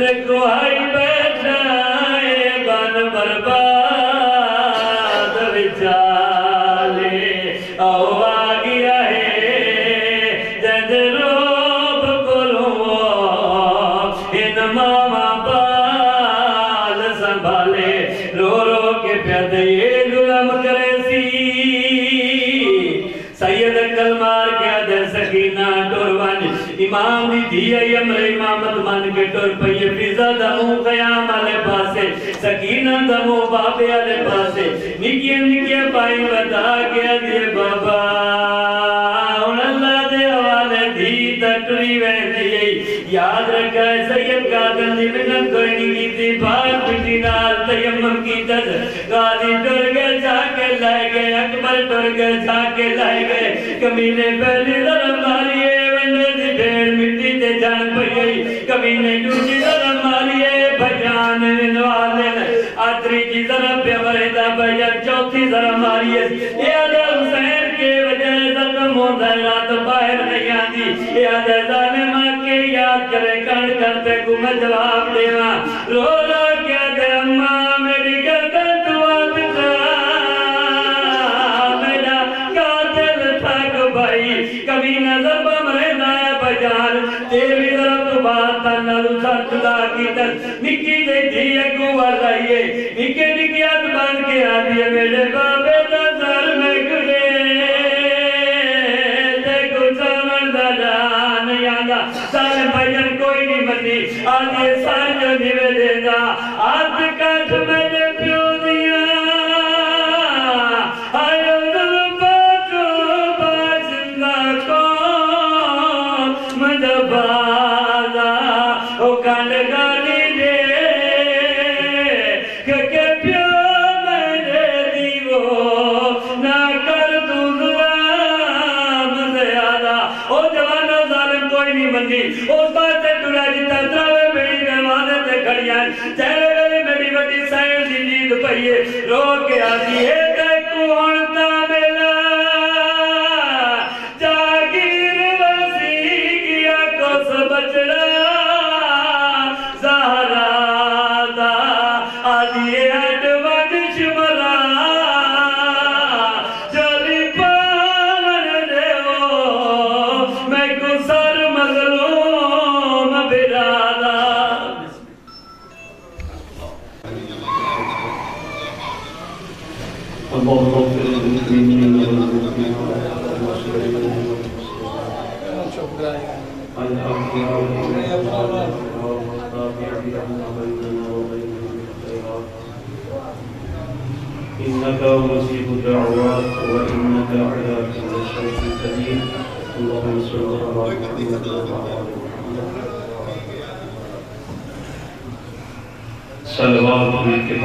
رکھوائی بیٹھائے بن برباد ٹور پئیے دمو قیام آلے پاسے، سکینہ دمو بابے آلے پاسے۔ نکیے نکیے پائی بتا گیا دیے بابا۔ ان اللہ دے حوالے دھی تٹری وین یاد رکھا ہے، سید قادر دی منت کوئی نہیں کی۔ تھی بھائی پٹی نال تیمم کی دد غازی ٹر گئے، جا کے لائے گئے، اکبر ٹر گئے، جا کے لائے گئے۔ کمینے پہلی ذرا ماریے مٹی تے جان پئی کمینے دوسری ذرا ماریے بھجان ونوالے آتری کی ذرا پہ ورہتا بھیا چوتھی ذرا ماریے اے آدھا حسین کے وجہ زخم ہوندہ ہے رات باہر نہیں آتی اے آدھا ظالمہ کے یاد کرے کڑ کرتے کو میں جواب دیوا رو بات تنلو سر خدا کی نکی دے نکے نکیات بان کے آدھیے میرے لیے پئیے رو کے آتی ہے۔ إنك مجيب الدعوات وإنك على كل شيء قدير. اللهم صل على محمد وعلى آل محمد. صلوات کے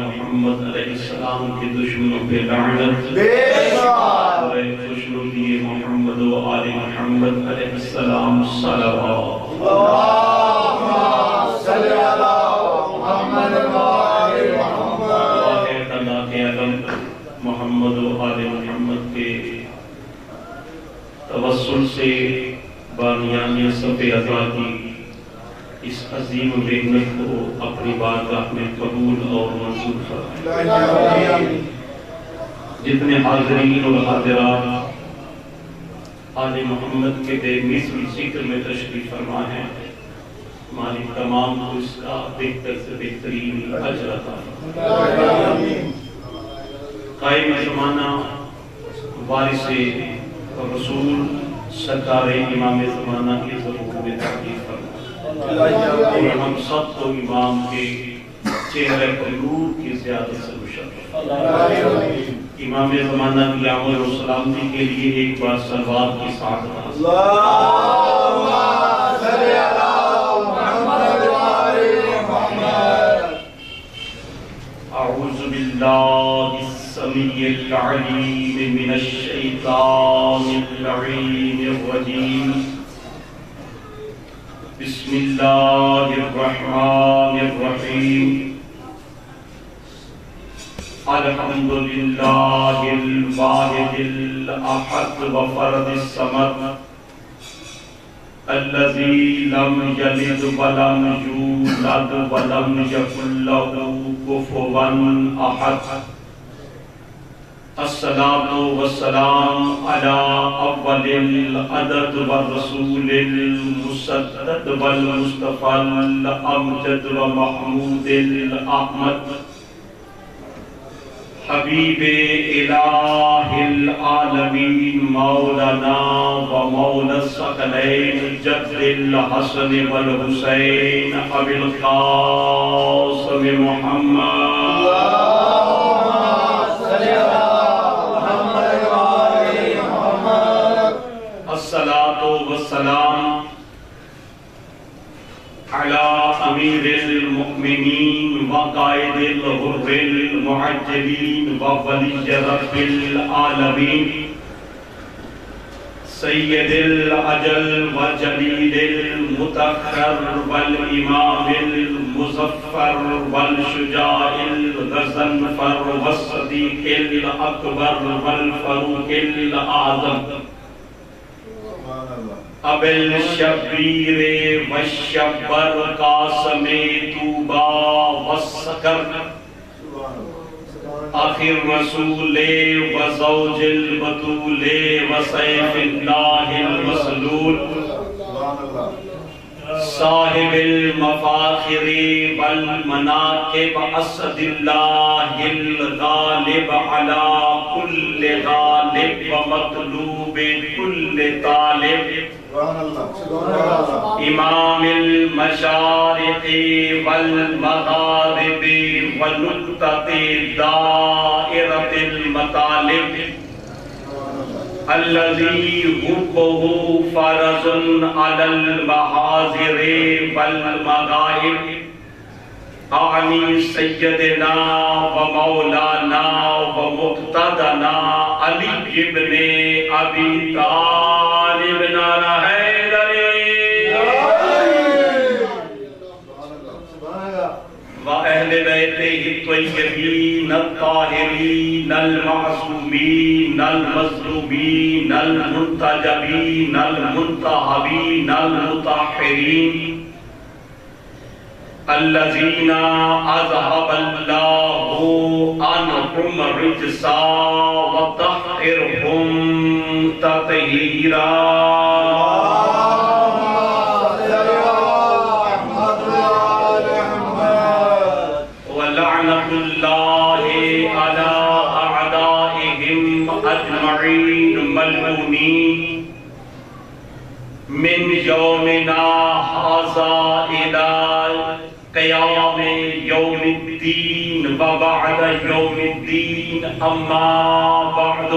محمد علیہ السلام کے دشمنوں پہ لعنت اور خوشنودی محمد و آل محمد علیہ السلام صلوات۔ واحد اللہ کے علم محمد۔ و آل محمد کے توسل سے بانیان سب عطا کی اس عظیم محنت کو اپنی بارگاہ میں قبول اور منظور فرمائے۔ جتنے حاضرین اور حاضرات آل محمد کے بے مثل ذکر میں تشریف فرما ہے مالک تمام کو اس کا بہتر سے بہترین اجر عطا قائم زمانہ وارث رسول سرکار امام زمانہ کی ضرور میں تحقیق اور ہم سب کو امام کے چہرہ قلوب کی زیادہ سے مشرف امام زمانہ قیام و سلامتی کے لیے ایک بار سلوات کے ساتھ اللہم صلی اللہ محمد و آل محمد اعوذ باللہ السمیع العلیم من الشیطان العلیم الرجیم۔ بسم الله الرحمن الرحيم الحمد لله الواحد الأحد وفرد الصمد الذي لم يلد ولم يولد ولم يكن له كفوا أحد الصلاة والسلام على أول العدد والرسول المسدد والمصطفى الأمجد ومحمود الأحمد. حبیب الہ العالمین مولانا و مولا السقلین جد الحسن والحسین ابی القاسم محمد. والسلام على أمير المؤمنين وقائد الغر المعجلين وولي رب العالمين سيد الأجل وجليل المتخر والإمام المزفر والشجاع الغزنفر والصديق الأكبر والفاروق الأعظم. اب الشبیر والشبر قاسم توبا والسکر آخر رسول وزوج البطول وسیف اللہ المسلول. صاحب المفاخر والمناقب اسد اللہ الغالب على كل غالب ومطلوب. كل طالب. امام المشارق والمغارب ونقطة دائرة المطالب. الذي حبه فرض على المحاضر والمغائب أعني سيدنا ومولانا ومقتدنا علي بن أبي طالب نانا وأهل بيته الطيبين الطاهرين المعصومين المظلومين المنتجبين المنتهبين المطهرين الذين أذهب الله عنهم الرجسا وطهرهم تطهيرا. ولعنة الله على أعدائهم أجمعين ملعونين. من يومنا هذا إلى قيام يوم الدين وبعد يوم الدين أما بعد۔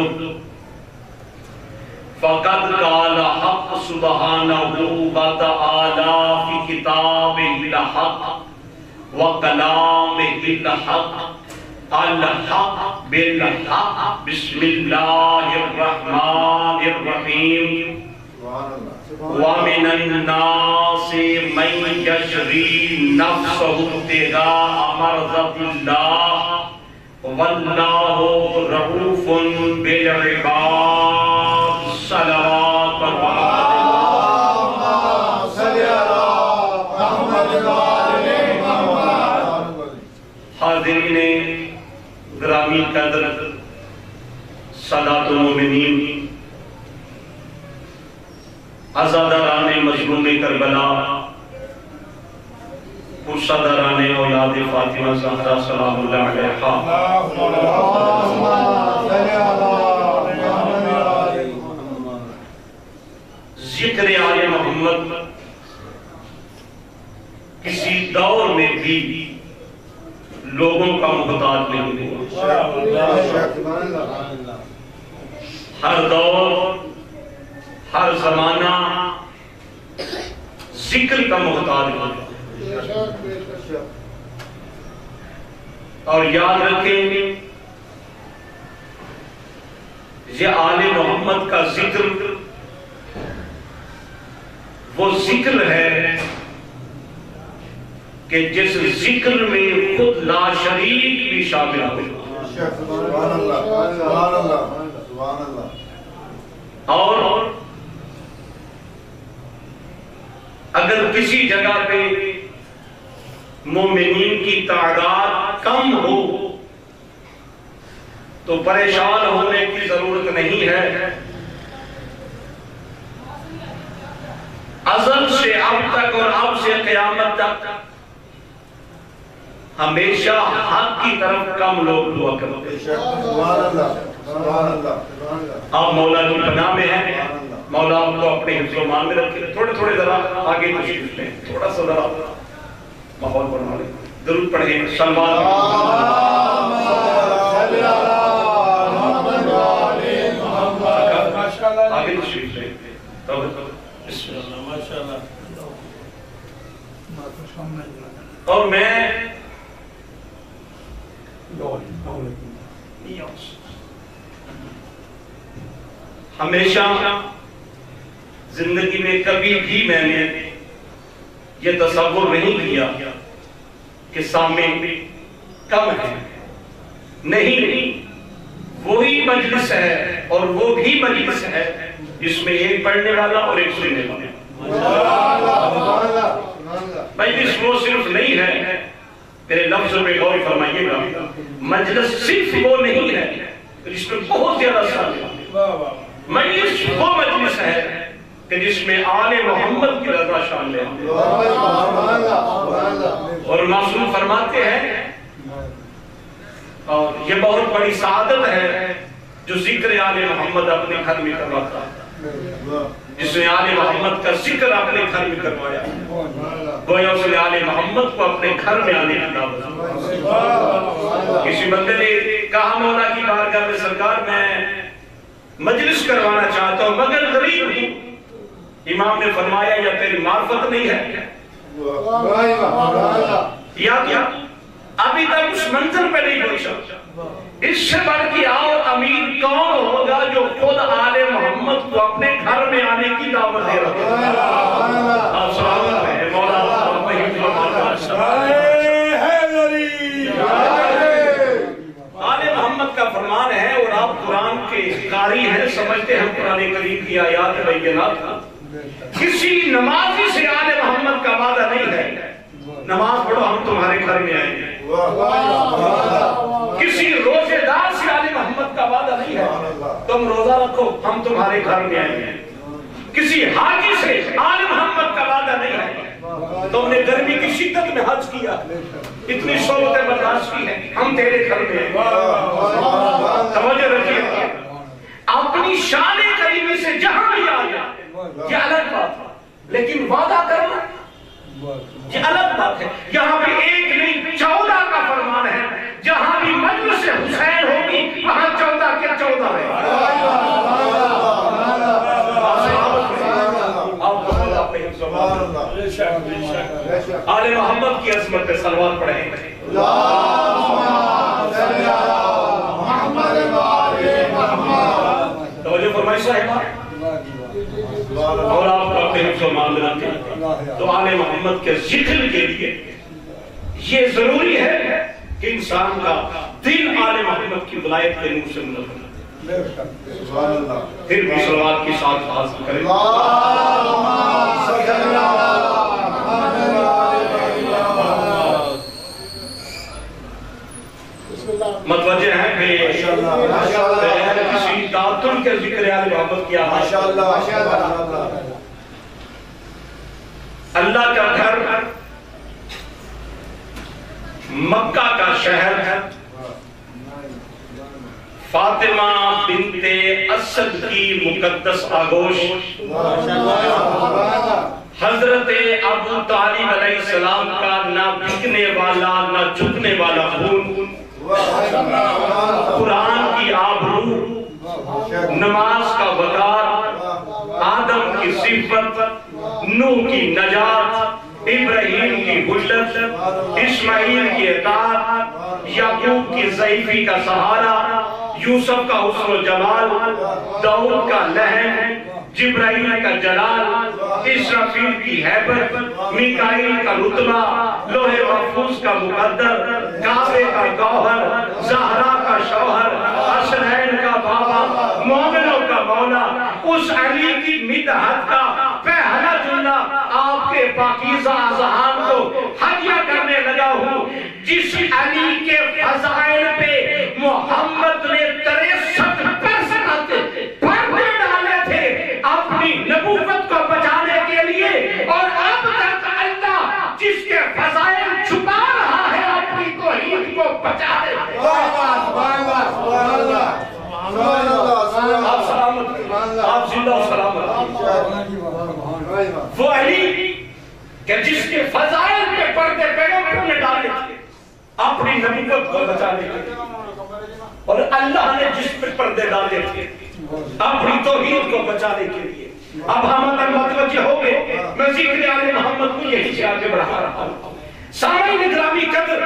فقد قال حق سبحانه وتعالى في كتابه الحق وكلامه الحق الحق بالحق، بسم الله الرحمن الرحيم ومن الناس من يشري نفسه ابتغاء مرضات الله والله رؤوف بالعباد صلوات حاضرین گرامی قدر صلاة المؤمنین ازاداران مجنون کربلا پرساداران اولاد فاطمہ زہرا سلام اللہ علیہ ذکر آل محمد کسی دور میں بھی لوگوں کا محتاج نہیں ہوا۔ ہر دور ہر زمانہ ذکر کا محتاج ہوتا اور یاد رکھیں یہ آل محمد کا ذکر وہ ذکر ہے کہ جس ذکر میں خود لا شریک بھی شامل ہو۔ سبحان اللہ سبحان اللہ سبحان اللہ۔ اور اگر کسی جگہ پہ مومنین کی تعداد کم ہو تو پریشان ہونے کی ضرورت نہیں ہے۔ ازل سے اب تک اور اب سے قیامت تک ہمیشہ حق کی طرف کم لوگ دعا کرتے ہیں۔ آپ مولا کی پناہ میں ہیں۔ مولا آپ کو اپنے حفظ و مان میں رکھے، تھوڑے تھوڑے ذرا آگے تشریف لیں تھوڑا سا ذرا ماحول بنا لیں درود پڑھیں سلمان آگے تشریف لیں اور میں ہمیشہ زندگی میں کبھی بھی میں نے یہ تصور نہیں کیا کہ سامنے کم ہے۔ نہیں، وہی مجلس ہے اور وہ بھی مجلس ہے جس میں ایک پڑھنے والا اور ایک سننے والا۔ مجلس وہ صرف نہیں ہے۔ میرے لفظ میں غور فرمائیے گا۔ مجلس صرف وہ نہیں ہے جس میں بہت زیادہ سال مجلس وہ مجلس ہے کہ جس میں آل محمد کی رضا شامل ہے اور معصوم فرماتے ہیں، اور یہ بہت بڑی سعادت ہے جو ذکر آل محمد اپنے گھر میں کرواتا ہے۔ جس نے آل محمد کا ذکر اپنے گھر میں کروایا۔ گویا اس نے آل محمد کو اپنے گھر میں آنے کی دعوت کسی بندے نے کہا، مولا کی بارگاہ میں سرکار میں مجلس کروانا چاہتا ہوں، مگر غریب امام نے فرمایا یا تیری معرفت نہیں ہے۔ یا کیا؟ ابھی تک اس منظر پہ نہیں پہنچا۔ اس سے بڑھ کے آؤ، امیر کون ہوگا جو خود آل محمد کو اپنے گھر میں آنے کی دعوت دے رہا ہے؟ آل محمد کا فرمان ہے اور آپ قرآن کے قاری ہیں، سمجھتے ہیں قرآن کریم کی آیات بینات کسی نمازی سے آل محمد کا وعدہ نہیں ہے۔ نماز پڑھو، ہم تمہارے گھر میں آئیں گے۔ کسی روزے دار سے آل محمد کا وعدہ نہیں ہے۔ تم روزہ رکھو، ہم تمہارے گھر میں آئیں گے۔ کسی حاجی سے آل محمد کا وعدہ نہیں ہے۔ تم نے گرمی کی شدت میں حج کیا۔ اتنی صورتیں برداشت کی ہیں۔ ہم تیرے گھر میں توجہ رکھیے۔ اپنی شان کریمی سے جہاں بھی آ جائے۔ یہ الگ بات ہے۔ لیکن وعدہ کرنا یہ الگ بات ہے۔ یہاں پہ ایک نہیں، چودہ کا فرمان ہے۔ جہاں بھی مجلس حسین ہوگی، وہاں چودہ کے چودہ ہے۔ آل محمد کی عظمت پہ سلوات پڑھیں۔ محمد توجہ فرمائی صاحبہ اور آپ کو اپنے حفظ و امان دلاتے ہیں تو آل محمد کے ذکر کے لیے یہ ضروری ہے کہ انسان کا دل آل محمد کی ولایت کے نور سے منور پھر بھی سلوات کی ساتھ حاصل کریں۔ اللہم صلی اللہ متوجہ ہیں کہ کسی تعطل کے ذکر آل محمد کیا اللہ کا گھر مکہ کا شہر ہے۔ فاطمہ بنت اسد کی مقدس آگوش۔ حضرت ابو طالب علیہ السلام کا نہ بکنے والا نہ جھکنے والا خون۔ قرآن کی آبرو نماز کا وقار، آدم کی صفت، نوح کی نجات، ابراہیم کی حجت اسماعیل کی اطاعت، یعقوب کی ضعیفی کا سہارا، یوسف کا حسن و جمال، داؤد کا لہن، جبرائیل کا جلال، اسرافیل کی حیبت، میکائیل کا رتبہ لوح محفوظ کا مقدر، کعبے کا گوہر، زہرا کا شوہر، حسنین کا بابا مومنوں کا مولا اس علی کی مدحت کا پہلا جملہ آپ کے پاکیزہ اذہان کو ہدیہ کرنے لگا ہوں جس علی کے فضائل پہ محمد نے تریست پرسنت پردے ڈالے تھے اپنی نبوت کو بچانے کے لیے اور اب تک اللہ جس کے فضائل چھپا رہا ہے اپنی توحید کو بچا رہے آپ سلامت آپ زندہ و سلامت وہ علی کہ جس کے فضائل کے پردے پیغمبر نے ڈالے اپنی نبوت کو بچانے کے۔ اور اللہ نے جس پہ پردے ڈالے تھے اپنی توحید کو بچانے کے لیے۔ اب ہم اگر متوجہ ہو گئے میں ذکر آل محمد کو یہی سے آگے بڑھا رہا ہوں۔ سامعین گرامی قدر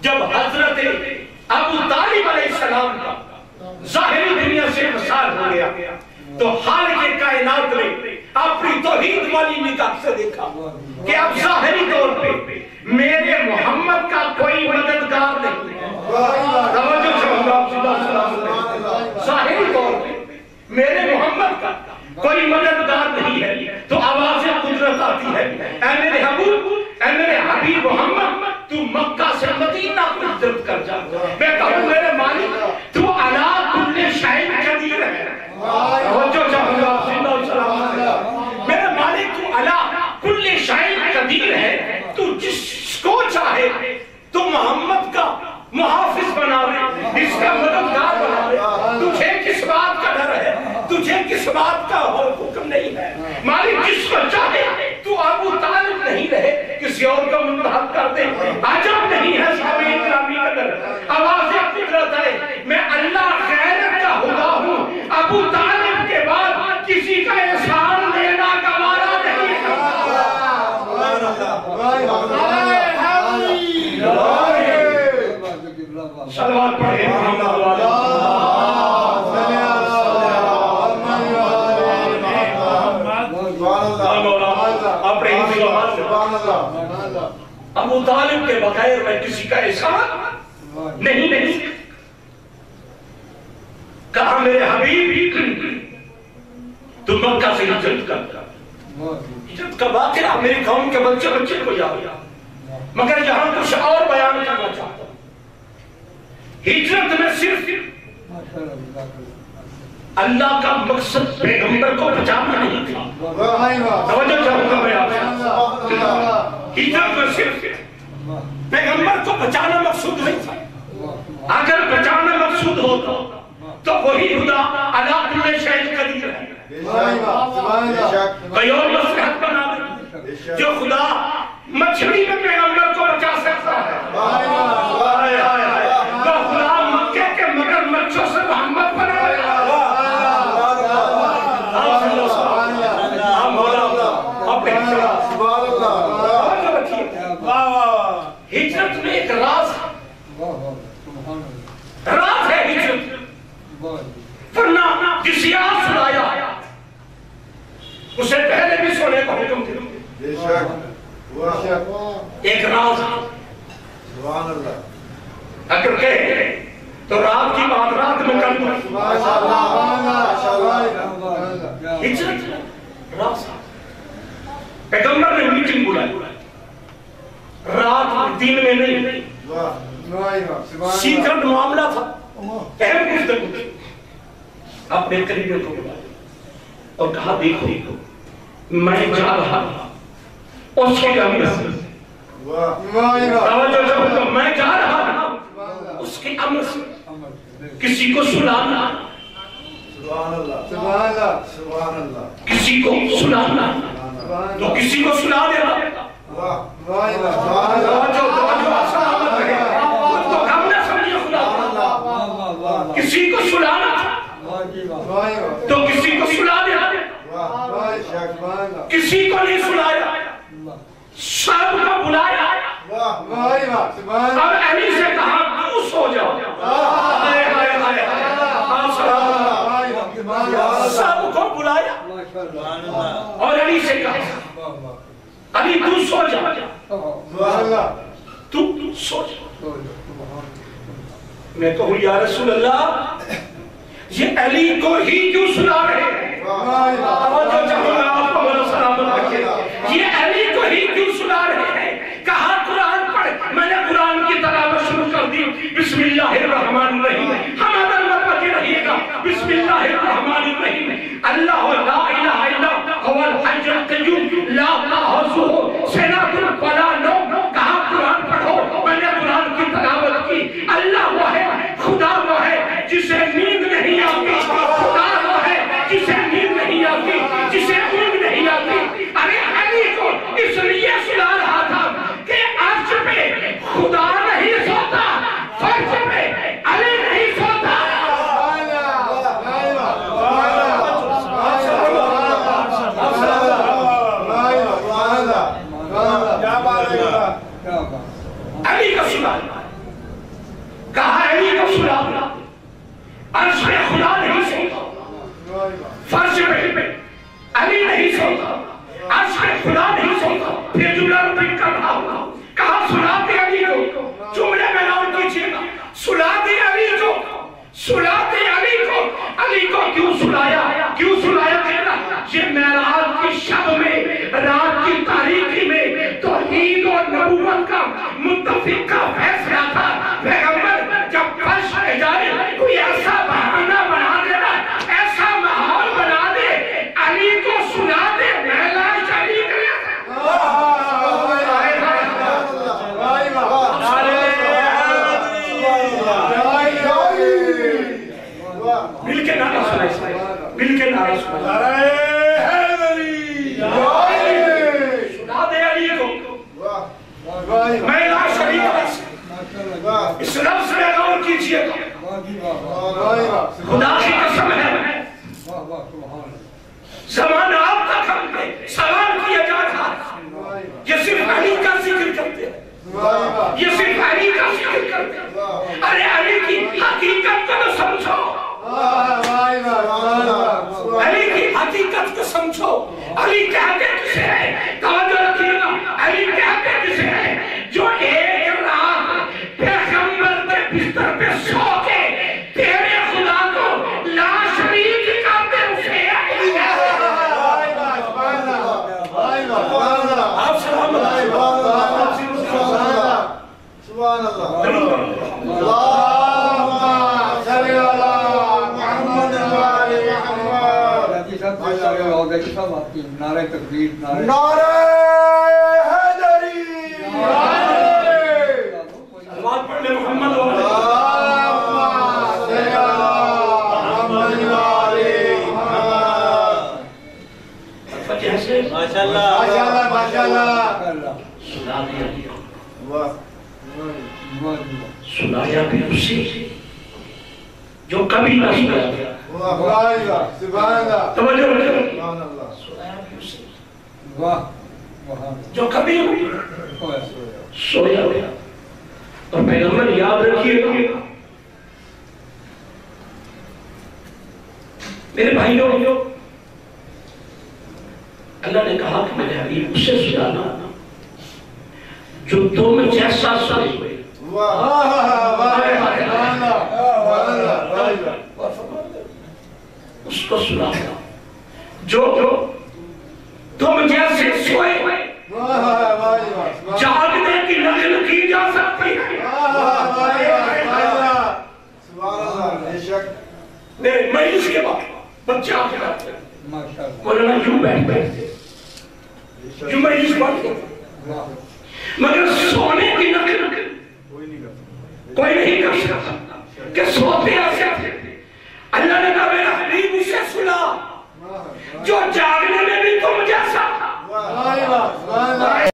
جب حضرت ابو طالب علیہ السلام کا ظاہری دنیا سے مسار ہو گیا۔ تو حال کے کائنات نے اپنی توحید والی نگاہ سے دیکھا کہ اب ظاہری طور پہ میرے محمد کا کوئی مددگار نہیں توجہ سے ہوں آپ صلی اللہ ظاہری طور پہ میرے محمد کا کوئی مددگار نہیں ہے۔ تو آواز قدرت آتی ہے۔ اے میرے حبوب اے میرے حبیب محمد، تو مکہ سے مدینہ کو ہجرت کر جا۔ میں کہوں میرے مالک، تو علا کل شاہد قدیر ہے توجہ چاہوں گا زندہ و سلامت میرے مالک تو علا کل شاہد قدیر ہے تو جس کو چاہے تو محمد کا محافظ بنا دے اس کا مددگار بنا دے تجھے کس بات کا ڈر ہے تجھے کس بات کا حکم نہیں ہے مالک جس کو چاہے تو ابو طالب نہیں رہے کسی اور کا منتحب کر دے عجب نہیں ہے صحابہ اکرامی کا ڈر آواز قدرت ہے میں اللہ غیرت کا خدا ہوں ابو طالب کے بعد کسی کا احسان لینا گوارا نہیں سلوات پڑھے محمد والا اپنے ہندی زبان سے ابو طالب کے بغیر میں کسی کا احسان نہیں نہیں کہا میرے حبیب تو مکہ سے ہجرت کر۔ ہجرت کا واقعہ میری قوم کے بچے بچے کو یاد مگر یہاں کچھ اور بیان کرنا چاہتا ہوں۔ ہجرت میں صرف اللہ کا مقصد پیغمبر کو بچانا نہیں تھا۔ توجہ چاہوں گا میں آپ۔ سے ہجرت میں صرف پیغمبر کو بچانا مقصود نہیں تھا۔ اگر بچانا مقصود ہوتا تو وہی خدا اللہ کل شہد قدیر ہے کوئی اور مصلحت بنا دے جو خدا مچھلی میں پیغمبر کو بچا سکتا ہے آئے آئے آئے تو خدا مکے کے مگر مچھوں سے محمد بنا دے آپ صلی اللہ علیہ وسلم آپ مولا آپ احترام توجہ رکھیے ہجرت میں ایک راز ہے راز ہے ہجرت ورنہ کسی آج سنایا اسے پہلے بھی سونے کا حکم دیا ایک راز اگر کہے تو رات کی بات رات میں کر دوں ہجرت راز پیغمبر نے میٹنگ بلائی رات دن میں نہیں سیکرٹ معاملہ تھا۔ اہم گفتگو اپنے قریبوں کو بلایا اور کہا دیکھو میں جا رہا اس کے امر سے۔ میں جا رہا ہوں اس کے امر سے۔ کسی کو سلانا۔ کسی کو سلانا۔ تو کسی کو سلا دینا توجہ توجہ سلامت رہے تو ہم نے سمجھے خدا کسی کو سلانا تو کسی کو سلا دینا کسی کو نہیں سلایا سب کو بلایا اب علی سے کہا تو سو جاؤ سب کو بلایا اور علی سے کہا علی تو سو جا تو سو جا میں کہوں یا رسول اللہ یہ علی کو ہی کیوں سنا رہے ہیں؟ توجہ چاہوں میں آپ کو بڑا سلامت رکھے یہ علی کو ہی کیوں سنا رہے ہیں؟ کہا قرآن پڑھ؟ میں نے قرآن کی تلاوت شروع کر دی۔ بسم اللہ الرحمن الرحیم ہم ادر مت بچے رہیے گا۔ بسم اللہ الرحمن الرحیم اللہ لا الہ الا هو الحج القیوم۔ لا تأخذه سنة ولا نوم۔ کہا قرآن پڑھو؟ میں نے قرآن کی تلاوت کی۔ اللہ جائے کوئی ایسا بہانہ بنا دینا ایسا ماحول بنا دے علی کو سنا دے معراج علی کرے مل کے نعرہ سنائے مل کے نعرہ سنائے سنا دے علی کو میں لا شریک سے اس لفظ میں غور کیجیے گا خدا کی قسم ہے زمان آپ تک ہم پہ سوال کیا جا رہا ہے یہ صرف علی کا ذکر کرتے ہیں یہ صرف علی کا ذکر کرتے ہیں ارے علی کی حقیقت کو تو سمجھو علی کی حقیقت کو سمجھو علی کہتے کسے ہے محمد نعرہ تکبیر نعرہ نعرہ حیدری محمد ماشاءاللہ. ماشاءاللہ سنا دیا واہ سنایا بھی اسی جو کبھی نہ سنایا گیا۔ واہ واہ سبحان اللہ۔ توجہ رکھو سبحان اللہ سنایا بھی اسی واہ وہاں جو کبھی سویا گیا اور پیغمبر یاد رکھیے گا میرے بھائیوں اللہ نے کہا کہ میں نے حبیب اسے سنانا جو تم جیسا سنے ہوئے واہ واہ واہ سبحان اللہ سبحان اللہ اس کو سنانا جو جو تم جیسے سوئے جاگنے کی نگل کی جا سکتی۔ ہے میں اس کے بعد بچے آپ جاتے ہیں مولانا یوں بیٹھ بیٹھتے یوں میں اس بات کرتے مگر سونے کی نقل کوئی نہیں کر سکتا۔ کہ سوتے ایسے اللہ نے کہا میرا حبیب اسے سلا جو جاگنے میں بھی تم جیسا۔ تھا